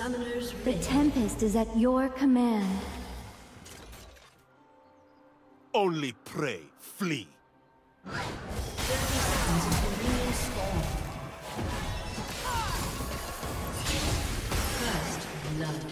Summoner's The Tempest is at your command. Only pray, flee. 30 seconds until minions spawn. First blood.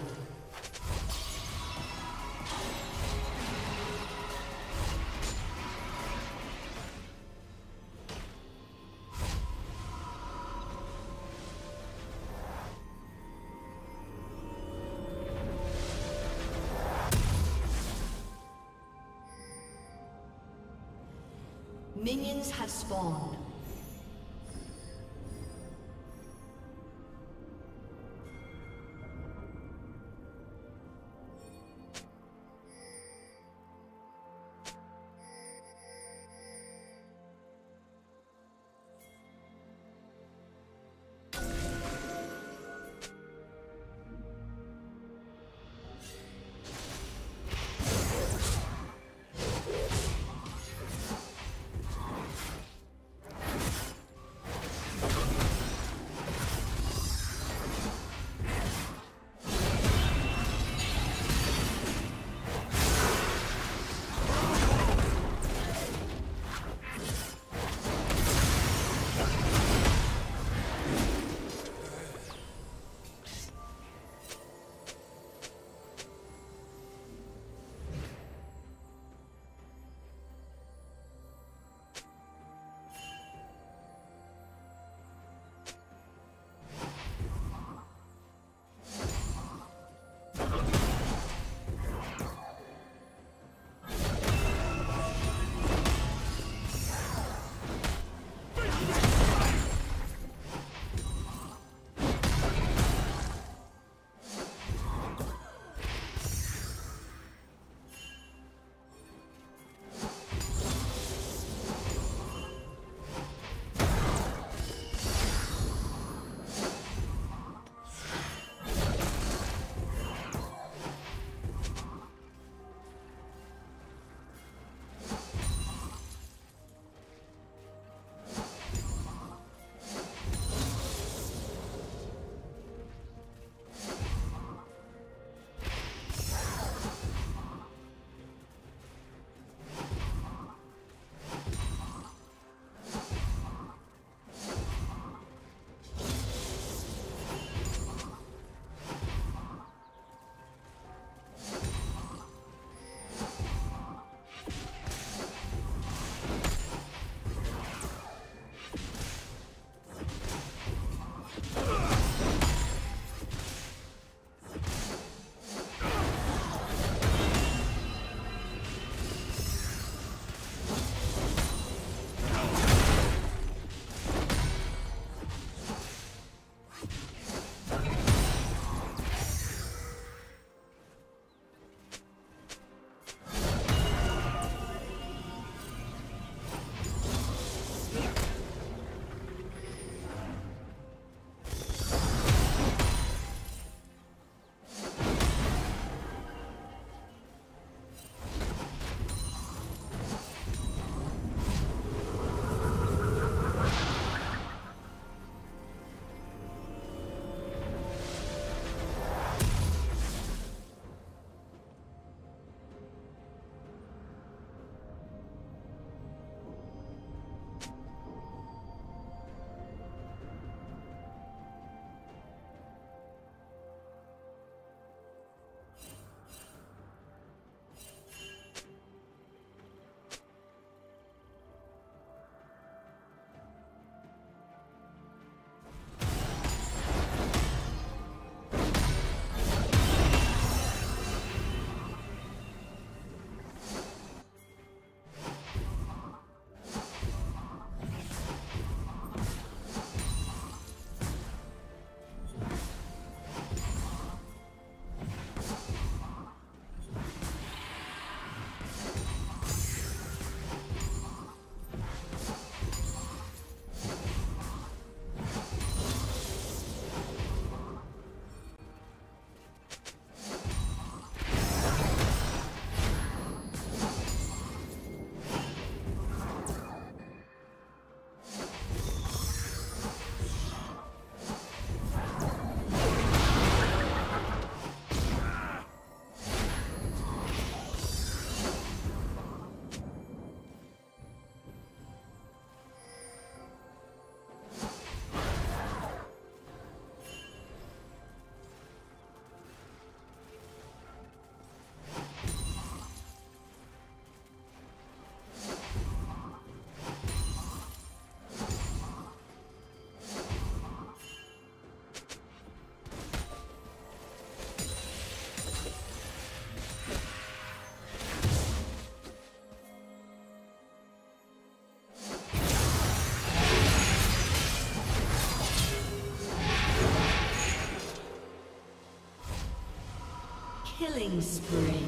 Killing spree.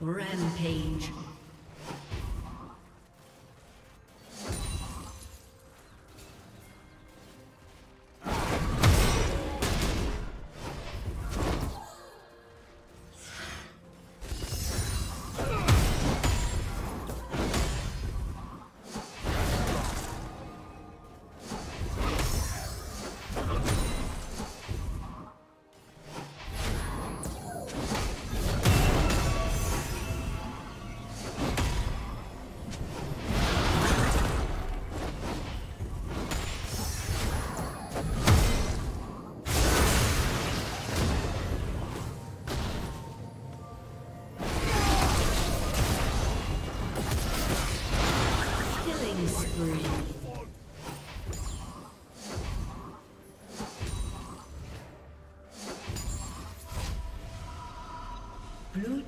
Rampage.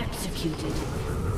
executed.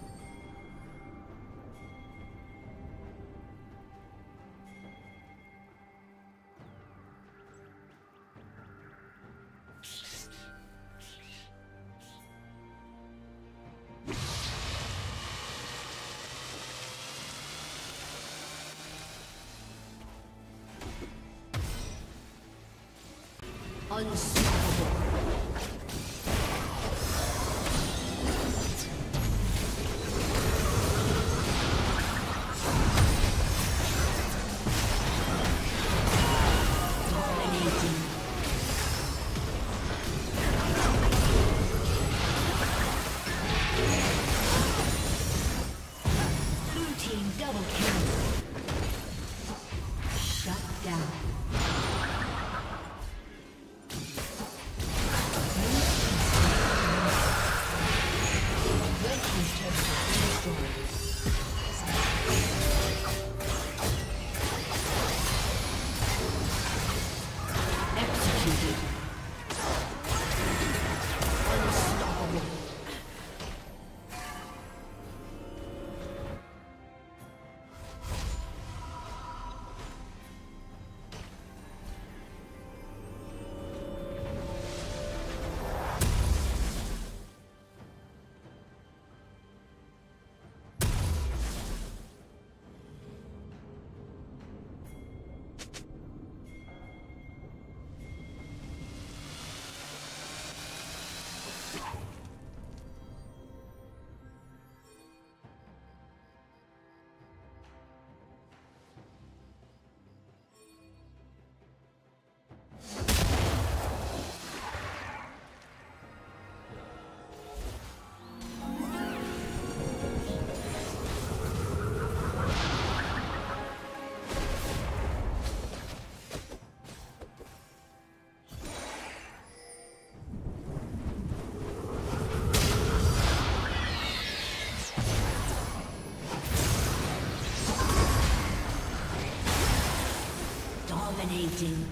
Dominating.